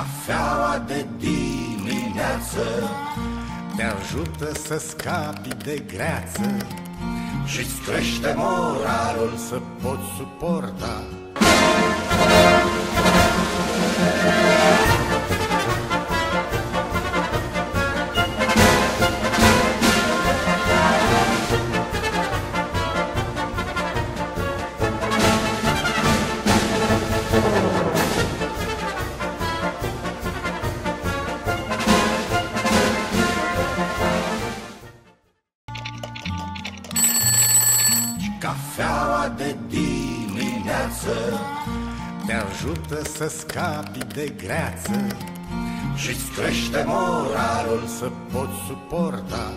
Cafeaua de dimineață Te ajută să scapi de greață Și-ți crește moralul să poți suporta Cafeaua de dimineață Te ajută să scapi de greață Și-ți crește moralul să poți suporta